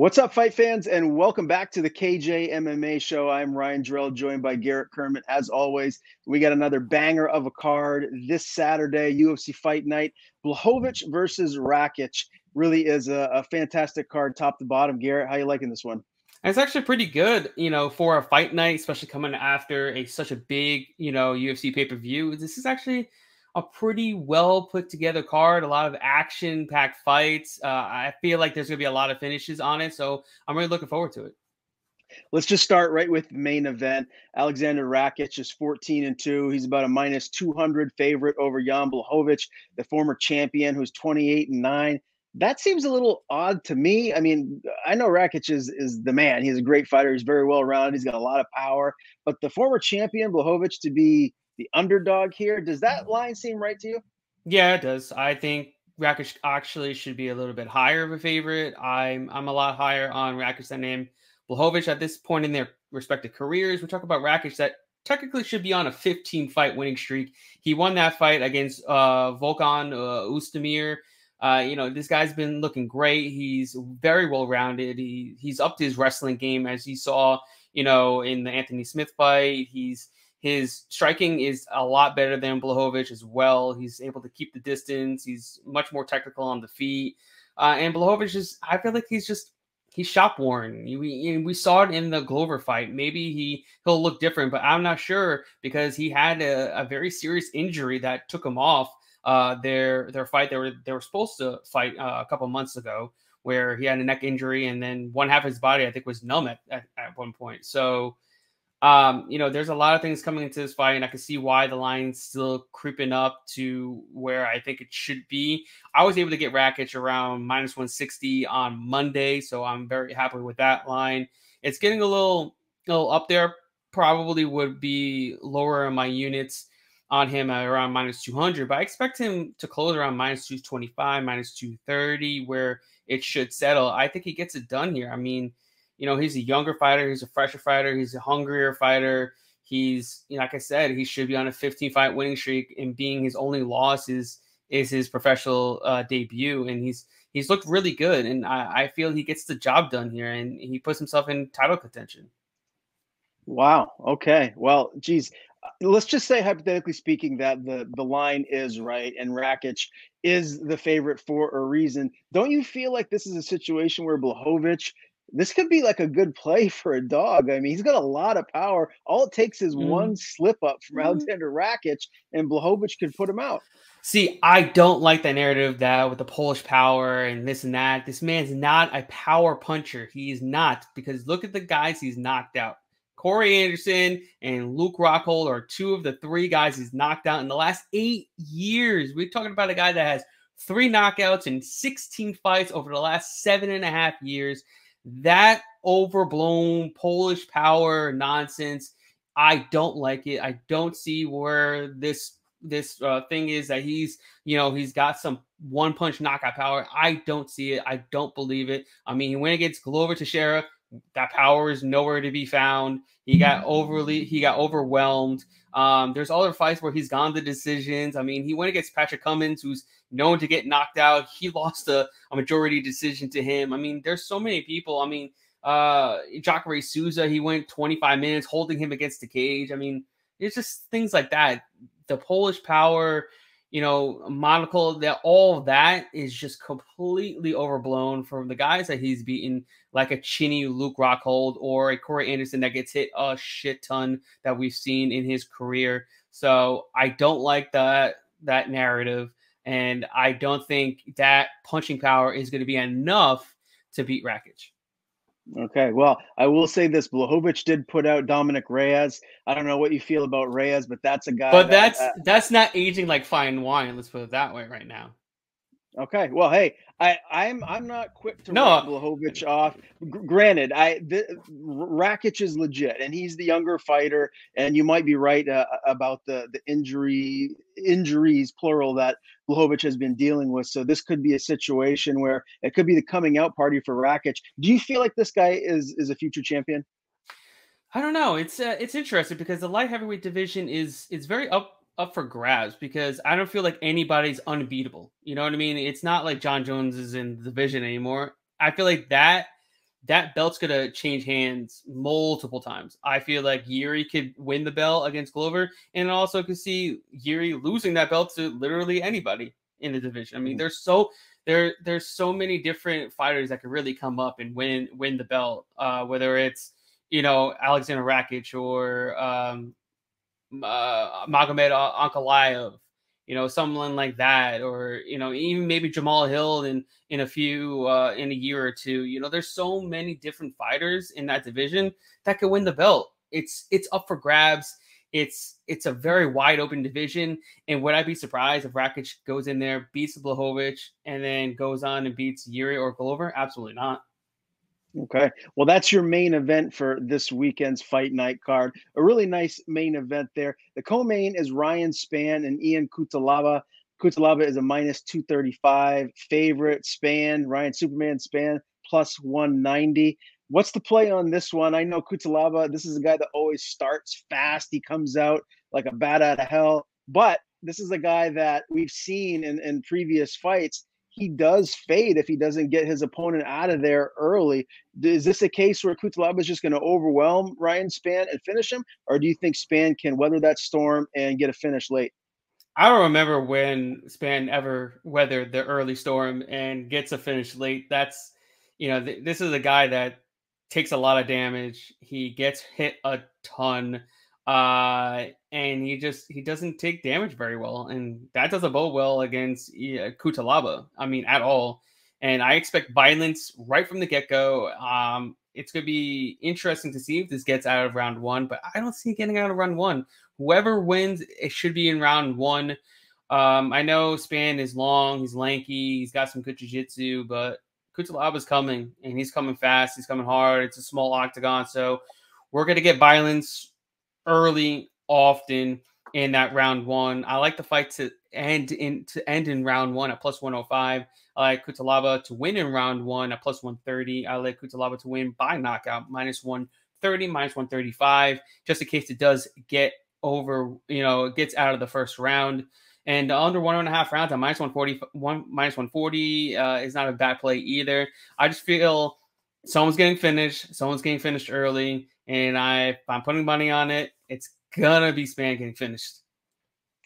What's up, fight fans, and welcome back to the KJ MMA show. I'm Ryan Drell, joined by Garrett Kermit. As always, we got another banger of a card this Saturday, UFC Fight Night. Blachowicz versus Rakic really is a, a fantastic card, top to bottom. Garrett, how you liking this one? It's actually pretty good, you know, for a fight night, especially coming after a such a big, you know, UFC pay per view. This is actually a pretty well put together card, a lot of action packed fights. Uh, I feel like there's going to be a lot of finishes on it. So I'm really looking forward to it. Let's just start right with the main event. Alexander Rakic is 14 and 2. He's about a minus 200 favorite over Jan Blachowicz, the former champion who's 28 and 9. That seems a little odd to me. I mean, I know Rakic is is the man. He's a great fighter. He's very well rounded. He's got a lot of power. But the former champion Blachowicz to be the underdog here. Does that line seem right to you? Yeah, it does. I think Rakic actually should be a little bit higher of a favorite. I'm I'm a lot higher on Rakic than him. Blachowicz at this point in their respective careers. We talk about Rakic that technically should be on a 15 fight winning streak. He won that fight against uh, Volkan uh, Oezdemir. Uh, you know, this guy's been looking great. He's very well rounded. He he's upped his wrestling game as you saw, you know, in the Anthony Smith fight. He's his striking is a lot better than Blachowicz as well. He's able to keep the distance. He's much more technical on the feet. Uh, and Blachowicz is, I feel like he's just, he's shop worn. We, we saw it in the Glover fight. Maybe he, he'll look different, but I'm not sure because he had a, a very serious injury that took him off uh, their, their fight. They were, they were supposed to fight uh, a couple months ago where he had a neck injury and then one half of his body, I think was numb at, at, at one point. So, um, you know, there's a lot of things coming into this fight, and I can see why the line's still creeping up to where I think it should be. I was able to get Rakic around minus 160 on Monday, so I'm very happy with that line. It's getting a little, a little up there. Probably would be lower in my units on him around minus 200, but I expect him to close around minus 225, minus 230, where it should settle. I think he gets it done here. I mean, you know, he's a younger fighter, he's a fresher fighter, he's a hungrier fighter. He's, you know, like I said, he should be on a 15 fight winning streak, and being his only loss is is his professional uh, debut, and he's he's looked really good, and I, I feel he gets the job done here, and he puts himself in title contention. Wow. Okay. Well, geez, let's just say hypothetically speaking that the the line is right and Rakic is the favorite for a reason. Don't you feel like this is a situation where Blachowicz this could be like a good play for a dog. I mean, he's got a lot of power. All it takes is mm. one slip up from mm. Alexander Rakic, and Blachowicz could put him out. See, I don't like that narrative that with the Polish power and this and that. This man's not a power puncher. He's not because look at the guys he's knocked out. Corey Anderson and Luke Rockhold are two of the three guys he's knocked out in the last eight years. We're talking about a guy that has three knockouts and 16 fights over the last seven and a half years that overblown Polish power nonsense. I don't like it. I don't see where this this uh, thing is that he's you know he's got some one punch knockout power. I don't see it. I don't believe it. I mean, he went against Glover Teixeira. That power is nowhere to be found. He got overly he got overwhelmed. Um, there's other fights where he's gone to decisions. I mean, he went against Patrick Cummins, who's known to get knocked out. He lost a, a majority decision to him. I mean, there's so many people. I mean, uh, Jacare Souza, he went 25 minutes holding him against the cage. I mean, it's just things like that. The Polish power, you know, monocle, that all of that is just completely overblown from the guys that he's beaten, like a chinny Luke Rockhold or a Corey Anderson that gets hit a shit ton that we've seen in his career. So I don't like that that narrative. And I don't think that punching power is going to be enough to beat Rakic. Okay, well, I will say this: Blachowicz did put out Dominic Reyes. I don't know what you feel about Reyes, but that's a guy. But that, that's uh, that's not aging like fine wine. Let's put it that way right now. Okay. Well, hey, I, I'm I'm not quick to no. write Blachowicz off. G- granted, I the, Rakic is legit, and he's the younger fighter. And you might be right uh, about the the injury injuries plural that Blachowicz has been dealing with. So this could be a situation where it could be the coming out party for Rakic. Do you feel like this guy is is a future champion? I don't know. It's uh, it's interesting because the light heavyweight division is is very up up for grabs because I don't feel like anybody's unbeatable. You know what I mean? It's not like Jon Jones is in the division anymore. I feel like that that belt's gonna change hands multiple times. I feel like Yuri could win the belt against Glover, and also could see Yuri losing that belt to literally anybody in the division. I mean, mm-hmm. there's so there there's so many different fighters that could really come up and win win the belt. Uh, whether it's you know Alexander Rakic or um, uh, Magomed Ankalaev you know, someone like that, or you know, even maybe Jamal Hill in in a few uh, in a year or two. You know, there's so many different fighters in that division that could win the belt. It's it's up for grabs. It's it's a very wide open division. And would I be surprised if Rakic goes in there, beats Blachowicz, and then goes on and beats Yuri or Glover? Absolutely not. Okay. Well, that's your main event for this weekend's fight night card. A really nice main event there. The co-main is Ryan Spann and Ian Cutelaba. Cutelaba is a minus 235 favorite. Spann, Ryan Superman Spann, plus 190. What's the play on this one? I know Cutelaba, this is a guy that always starts fast. He comes out like a bat out of hell. But this is a guy that we've seen in, in previous fights he does fade if he doesn't get his opponent out of there early. Is this a case where Cutelaba is just going to overwhelm Ryan Spann and finish him, or do you think Spann can weather that storm and get a finish late? I don't remember when Spann ever weathered the early storm and gets a finish late. That's, you know, th- this is a guy that takes a lot of damage. He gets hit a ton uh, and he just he doesn't take damage very well, and that doesn't bode well against uh, Cutelaba. I mean, at all. And I expect violence right from the get go. Um, it's going to be interesting to see if this gets out of round one, but I don't see it getting out of round one. Whoever wins, it should be in round one. Um, I know Spann is long, he's lanky, he's got some good jiu-jitsu, but Cutelaba's coming, and he's coming fast, he's coming hard. It's a small octagon, so we're going to get violence early, often in that round one. I like the fight to end in to end in round one at plus 105. I like Cutelaba to win in round one at plus 130. I like Cutelaba to win by knockout minus 130, minus 135, just in case it does get over, you know, gets out of the first round. And under one and a half rounds at minus 140, one, minus 140 uh, is not a bad play either. I just feel someone's getting finished, someone's getting finished early. And I, if I'm putting money on it, it's gonna be Spann getting finished.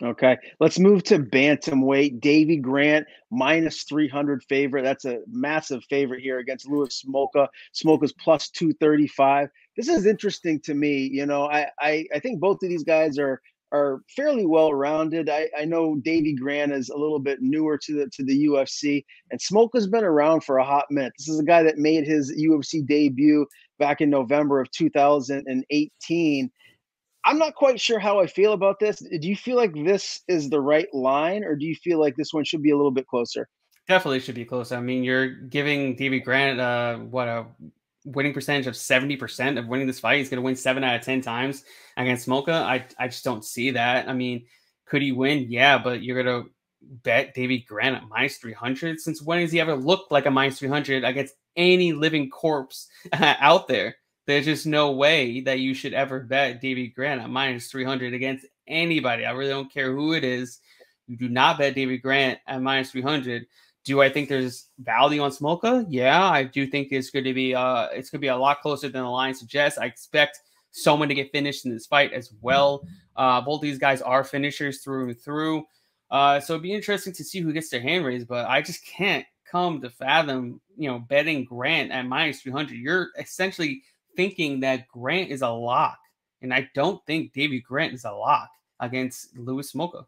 Okay, let's move to bantamweight. Davy Grant minus 300 favorite. That's a massive favorite here against Louis Smolka. Smolka's plus 235. This is interesting to me. You know, I, I, I think both of these guys are are fairly well rounded. I, I know Davy Grant is a little bit newer to the to the UFC, and Smolka's been around for a hot minute. This is a guy that made his UFC debut back in November of 2018. I'm not quite sure how I feel about this. Do you feel like this is the right line, or do you feel like this one should be a little bit closer? Definitely should be closer. I mean, you're giving Davy Grant uh, what a winning percentage of 70% of winning this fight. He's going to win seven out of 10 times against Smolka. I, I just don't see that. I mean, could he win? Yeah, but you're going to bet Davy Grant at minus 300. Since when has he ever looked like a minus 300 against any living corpse out there? There's just no way that you should ever bet Davy Grant at minus 300 against anybody. I really don't care who it is. You do not bet Davy Grant at minus 300. Do I think there's value on Smolka? Yeah, I do think it's going to be uh it's going to be a lot closer than the line suggests. I expect someone to get finished in this fight as well. Uh, both these guys are finishers through and through. Uh, so it'd be interesting to see who gets their hand raised, but I just can't come to fathom, you know, betting Grant at minus 300. You're essentially thinking that Grant is a lock, and I don't think Davy Grant is a lock against Louis Smolka.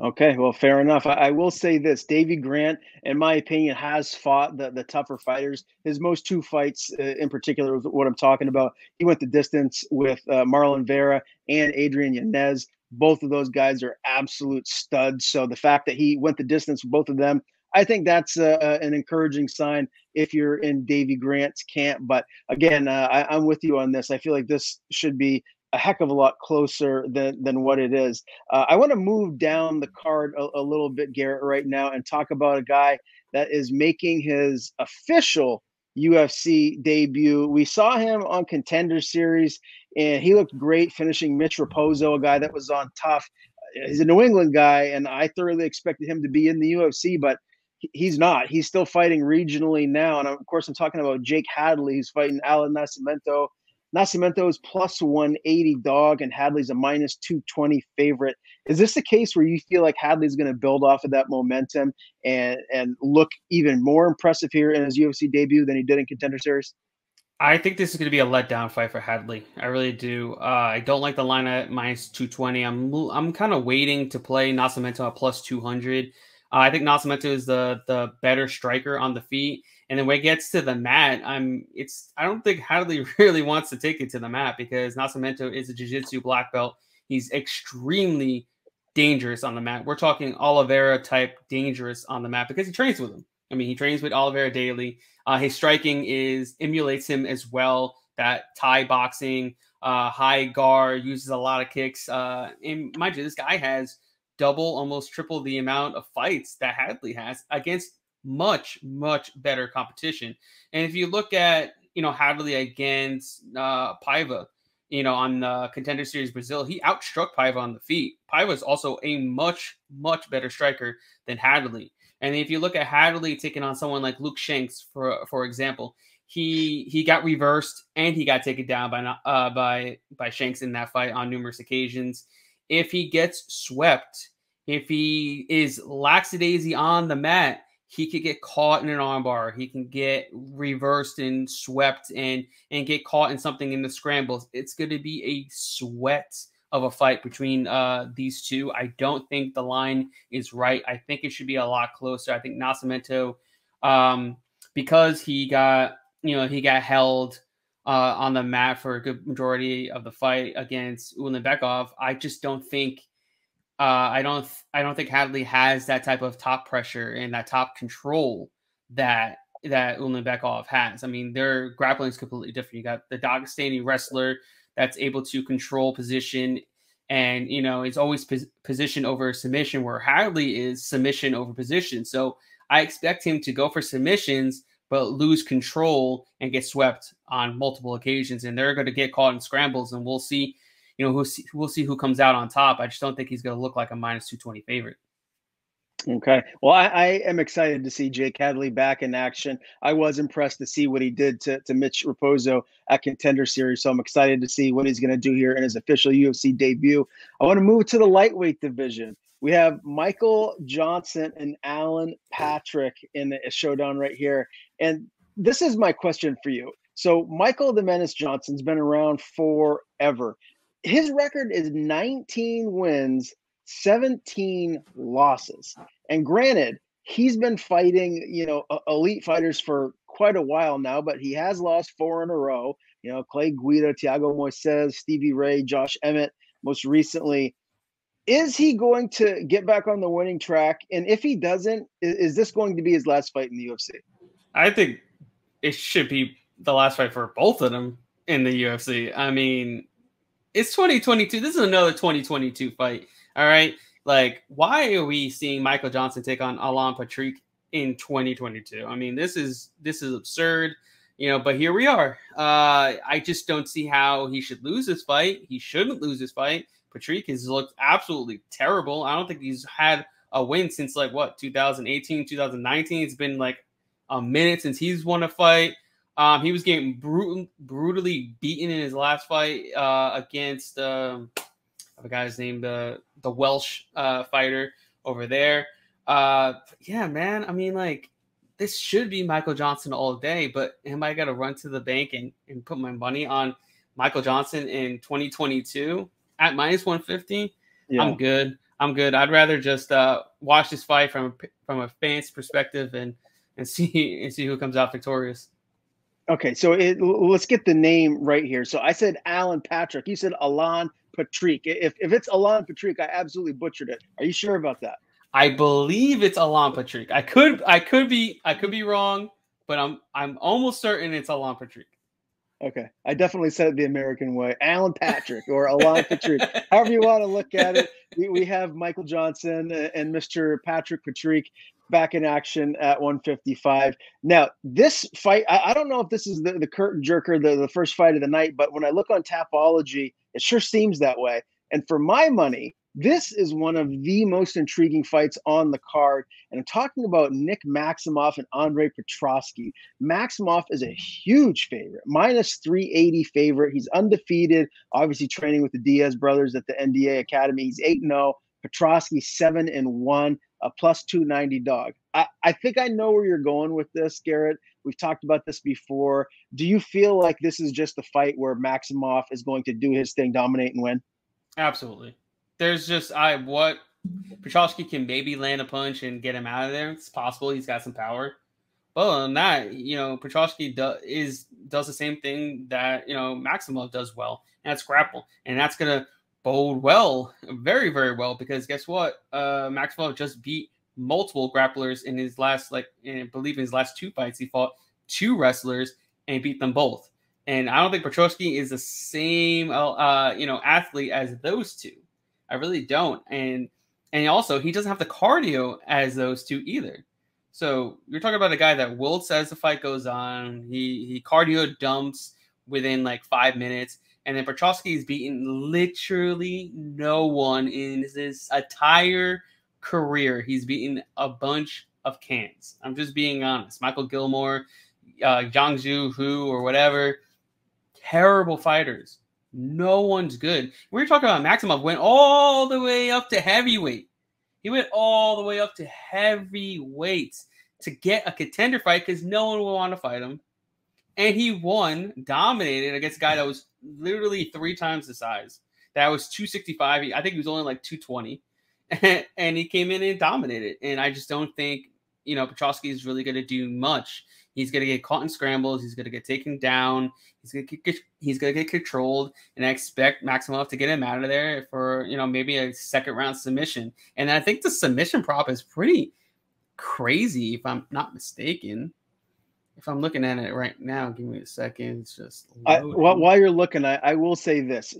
Okay, well, fair enough. I, I, will say this: Davy Grant, in my opinion, has fought the, the tougher fighters. His most two fights, uh, in particular, is what I'm talking about. He went the distance with uh, Marlon Vera and Adrian Yanez. Both of those guys are absolute studs. So the fact that he went the distance with both of them, I think that's uh, uh an encouraging sign if you're in Davy Grant's camp. But again, uh, I, I'm with you on this. I feel like this should be a heck of a lot closer than than what it is. Uh, I want to move down the card a, a, little bit, Garrett, right now, and talk about a guy that is making his official UFC debut. We saw him on Contender Series, and he looked great, finishing Mitch Raposo, a guy that was on tough. He's a New England guy, and I thoroughly expected him to be in the UFC, but he's not. He's still fighting regionally now. And of course, I'm talking about Jake Hadley, who's fighting Alan Nascimento. Nascimento is plus 180 dog, and Hadley's a minus 220 favorite. Is this the case where you feel like Hadley's going to build off of that momentum and and look even more impressive here in his UFC debut than he did in Contender Series? I think this is going to be a letdown fight for Hadley. I really do. Uh, I don't like the line at minus 220. I'm I'm kind of waiting to play Nascimento at plus 200. Uh, I think Nascimento is the the better striker on the feet. And then when it gets to the mat, I'm it's I don't think Hadley really wants to take it to the mat because Nascimento is a jiu-jitsu black belt. He's extremely dangerous on the mat. We're talking Oliveira type dangerous on the mat because he trains with him. I mean, he trains with Oliveira daily. Uh, his striking is emulates him as well. That Thai boxing, uh, high guard, uses a lot of kicks. Uh, and mind you, this guy has double, almost triple the amount of fights that Hadley has against much, much better competition. And if you look at, you know, Hadley against uh, Paiva, you know, on the Contender Series Brazil, he outstruck Paiva on the feet. Paiva is also a much, much better striker than Hadley. And if you look at Hadley taking on someone like Luke Shanks, for for example, he he got reversed and he got taken down by uh, by by Shanks in that fight on numerous occasions. If he gets swept, if he is lackadaisy on the mat, he could get caught in an armbar. He can get reversed and swept and and get caught in something in the scrambles. It's going to be a sweat of a fight between uh, these two. I don't think the line is right. I think it should be a lot closer. I think Nascimento, um, because he got you know he got held uh, on the mat for a good majority of the fight against Ulanbekov. I just don't think. Uh, I don't. I don't think Hadley has that type of top pressure and that top control that that Ulanbekov has. I mean, their grappling is completely different. You got the Dagestani wrestler that's able to control position and you know it's always pos- position over submission where Hadley is submission over position. So I expect him to go for submissions but lose control and get swept on multiple occasions and they're going to get caught in scrambles and we'll see you know who we'll see who comes out on top. I just don't think he's going to look like a minus 220 favorite. Okay. Well, I, I, am excited to see Jake Hadley back in action. I was impressed to see what he did to, to Mitch Raposo at Contender Series. So I'm excited to see what he's going to do here in his official UFC debut. I want to move to the lightweight division. We have Michael Johnson and Alan Patrick in a showdown right here. And this is my question for you. So Michael the Menace Johnson's been around forever. His record is 19 wins, 17 losses. And granted, he's been fighting, you know, elite fighters for quite a while now, but he has lost four in a row. You know, Clay Guida, Thiago Moises, Stevie Ray, Josh Emmett, most recently. Is he going to get back on the winning track? And if he doesn't, is, is this going to be his last fight in the UFC? I think it should be the last fight for both of them in the UFC. I mean, it's 2022. This is another 2022 fight. All right. Like, why are we seeing Michael Johnson take on Alan Patrick in 2022? I mean, this is this is absurd, you know. But here we are. Uh, I just don't see how he should lose this fight. He shouldn't lose this fight. Patrick has looked absolutely terrible. I don't think he's had a win since like what 2018, 2019. It's been like a minute since he's won a fight. Um, he was getting brutal, brutally beaten in his last fight uh, against. Um, I forgot his name, the the Welsh uh, fighter over there. Uh, yeah, man. I mean, like this should be Michael Johnson all day, but am I gonna run to the bank and, and put my money on Michael Johnson in 2022 at minus 150? Yeah. I'm good. I'm good. I'd rather just uh, watch this fight from from a fan's perspective and and see and see who comes out victorious. Okay, so it, let's get the name right here. So I said Alan Patrick. You said Alan Patrick. If if it's Alan Patrick, I absolutely butchered it. Are you sure about that? I believe it's Alan Patrick. I could I could be I could be wrong, but I'm I'm almost certain it's Alan Patrick. Okay, I definitely said it the American way, Alan Patrick or Alan Patrick, however you want to look at it. We, we have Michael Johnson uh, and Mr. Patrick Patrick back in action at 155. Now, this fight, I, I don't know if this is the, the curtain jerker, the, the first fight of the night, but when I look on Tapology, it sure seems that way. And for my money, This is one of the most intriguing fights on the card. And I'm talking about Nick Maximov and Andre Petroski. Maximov is a huge favorite, minus 380 favorite. He's undefeated, obviously training with the Diaz brothers at the NDA Academy. He's 8 0. Petroski 7 and 1, a plus 290 dog. I, I think I know where you're going with this, Garrett. We've talked about this before. Do you feel like this is just a fight where Maximov is going to do his thing, dominate, and win? Absolutely there's just I what Petroski can maybe land a punch and get him out of there. It's possible he's got some power. But other than that, you know, Petroski do, is does the same thing that you know Maximov does well, and that's grapple, and that's gonna bode well, very very well, because guess what? Uh, Maximov just beat multiple grapplers in his last like, I believe in his last two fights, he fought two wrestlers and beat them both. And I don't think Petroski is the same, uh, you know, athlete as those two. I really don't. And and also he doesn't have the cardio as those two either. So you're talking about a guy that wilts as the fight goes on. He he cardio dumps within like five minutes. And then Petroski is beaten literally no one in his entire career. He's beaten a bunch of cans. I'm just being honest. Michael Gilmore, uh, Zhang Zhu, Hu, or whatever. Terrible fighters. No one's good. We are talking about Maximov went all the way up to heavyweight. He went all the way up to heavyweights to get a contender fight because no one will want to fight him. And he won, dominated against a guy that was literally three times the size. That was 265. I think he was only like 220. and he came in and dominated. And I just don't think, you know, Petroski is really going to do much. He's going to get caught in scrambles. He's going to get taken down. He's going to get he's going to get controlled, and I expect Maximov to get him out of there for you know maybe a second round submission. And I think the submission prop is pretty crazy, if I'm not mistaken. If I'm looking at it right now, give me a second. It's just I, while, while, you're looking, I, I will say this: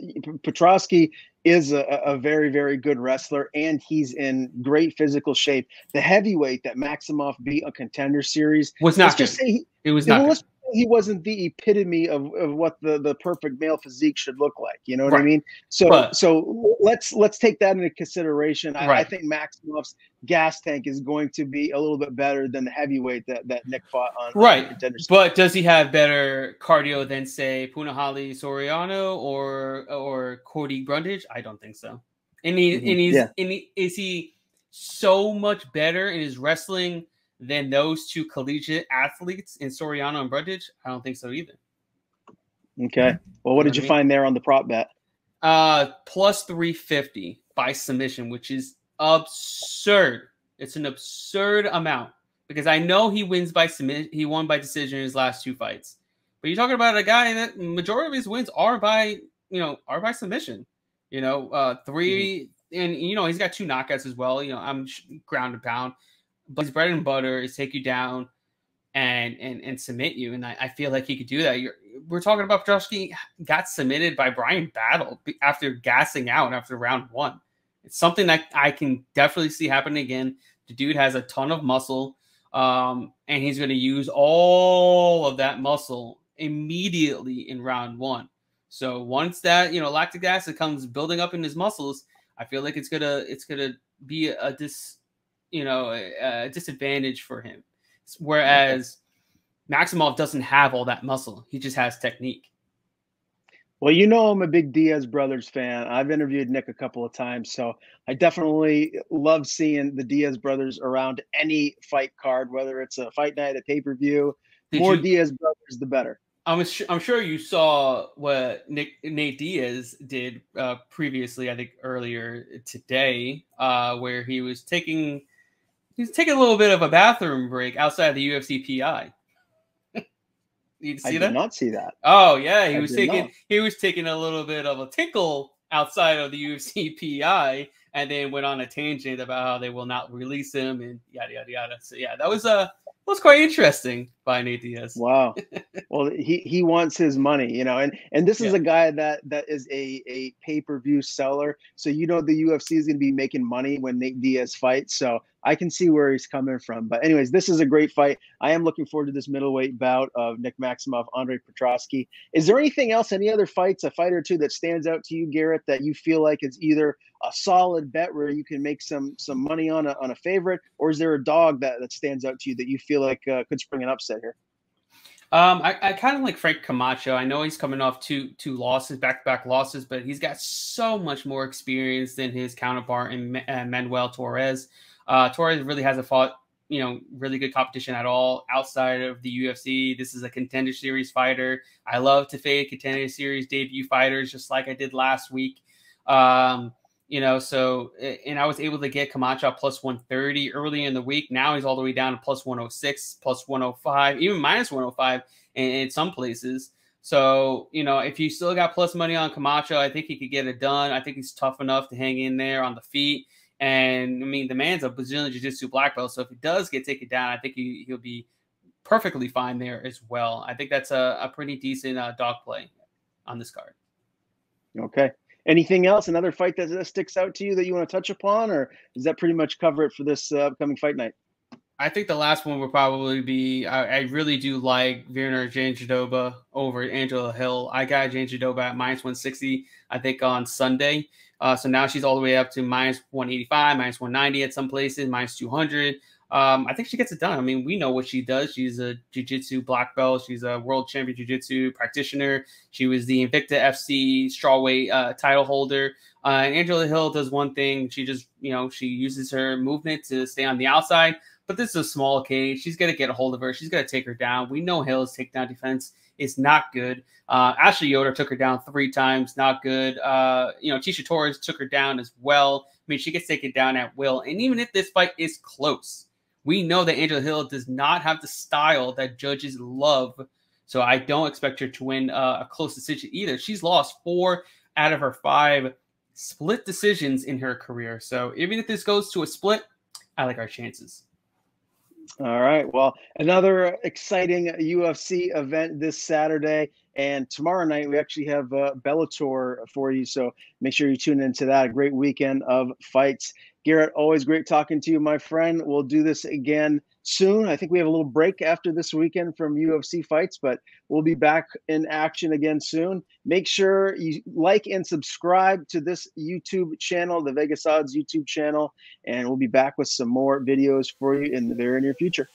Petroski is a, a, very, very good wrestler, and he's in great physical shape. The heavyweight that Maximov beat a contender series was not. just say he, it was not he wasn't the epitome of, of what the, the perfect male physique should look like. You know what right. I mean? So but, so let's let's take that into consideration. I, right. I, think Maximov's gas tank is going to be a little bit better than the heavyweight that, that Nick fought on. Right. On but does he have better cardio than say Punahele Soriano or or Cody Brundage? I don't think so. And he mm-hmm. and he's yeah. and he, is he so much better in his wrestling than those two collegiate athletes in Soriano and Brundage? I don't think so either. Okay. Well, what did you find there on the prop bet? Uh, plus 350 by submission, which is absurd. It's an absurd amount because I know he wins by submit. He won by decision in his last two fights. But you're talking about a guy that majority of his wins are by, you know, are by submission. You know, uh, 3 mm-hmm. and you know he's got two knockouts as well. You know, I'm ground and pound but his bread and butter is take you down and and and submit you. And I, I feel like he could do that. You're, we're talking about Petroski got submitted by Bryan Battle after gassing out after round one. It's something that I can definitely see happening again. The dude has a ton of muscle, um, and he's going to use all of that muscle immediately in round one. So once that you know lactic acid comes building up in his muscles, I feel like it's gonna it's gonna be a dis you know, a, a disadvantage for him. Whereas Maximov doesn't have all that muscle; he just has technique. Well, you know, I'm a big Diaz brothers fan. I've interviewed Nick a couple of times, so I definitely love seeing the Diaz brothers around any fight card, whether it's a fight night, a pay per view. More you, Diaz brothers, the better. I'm I'm sure you saw what Nick Nate Diaz did uh, previously. I think earlier today, uh, where he was taking He's taking a little bit of a bathroom break outside the UFC PI. you see I that? not see that. Oh yeah, he I was taking not. he was taking a little bit of a tickle outside of the UFC PI, and then went on a tangent about how they will not release him and yada yada yada. So yeah, that was a uh, was quite interesting by Nate Diaz. Wow. well, he he wants his money, you know, and and this is yeah. a guy that that is a a pay per view seller. So you know the UFC is going to be making money when Nate Diaz fights. So I can see where he's coming from. But anyways, this is a great fight. I am looking forward to this middleweight bout of Nick Maximov, Andre Petroski. Is there anything else, any other fights, a fight or two that stands out to you, Garrett, that you feel like is either a solid bet where you can make some some money on a on a favorite, or is there a dog that that stands out to you that you feel like uh, could spring an upset here? Um, I, I kind of like Frank Camacho. I know he's coming off two two losses, back to back losses, but he's got so much more experience than his counterpart in uh, Manuel Torres. Uh, Torres really hasn't fought you know really good competition at all outside of the UFC. This is a contender series fighter. I love to fade contender series debut fighters, just like I did last week. Um, you know, so and I was able to get Camacho plus 130 early in the week. Now he's all the way down to plus 106, plus 105, even minus 105 in, in some places. So, you know, if you still got plus money on Camacho, I think he could get it done. I think he's tough enough to hang in there on the feet. And I mean, the man's a Brazilian Jiu Jitsu black belt. So if he does get taken down, I think he, he'll be perfectly fine there as well. I think that's a, a pretty decent uh, dog play on this card. Okay. Anything else? Another fight that, that sticks out to you that you want to touch upon, or does that pretty much cover it for this uh, upcoming fight night? I think the last one will probably be. I, I really do like Virna Jandiroba over Angela Hill. I got Jandiroba at minus 160, I think, on Sunday. Uh, so now she's all the way up to minus 185, minus 190 at some places, minus 200. Um, I think she gets it done. I mean, we know what she does. She's a jiu-jitsu black belt. She's a world champion jiu-jitsu practitioner. She was the Invicta FC strawweight uh, title holder. Uh, and Angela Hill does one thing. She just, you know, she uses her movement to stay on the outside. But this is a small cage. She's going to get a hold of her. She's going to take her down. We know Hill's takedown defense is not good. Uh, Ashley Yoder took her down three times, not good. Uh, you know, Tisha Torres took her down as well. I mean, she gets taken down at will. And even if this fight is close, we know that Angela Hill does not have the style that judges love. So I don't expect her to win uh, a close decision either. She's lost four out of her five split decisions in her career. So even if this goes to a split, I like our chances. All right. Well, another exciting UFC event this Saturday. And tomorrow night, we actually have uh, Bellator for you. So make sure you tune into that. A great weekend of fights. Garrett, always great talking to you, my friend. We'll do this again soon. I think we have a little break after this weekend from UFC fights, but we'll be back in action again soon. Make sure you like and subscribe to this YouTube channel, the Vegas Odds YouTube channel, and we'll be back with some more videos for you in the very near future.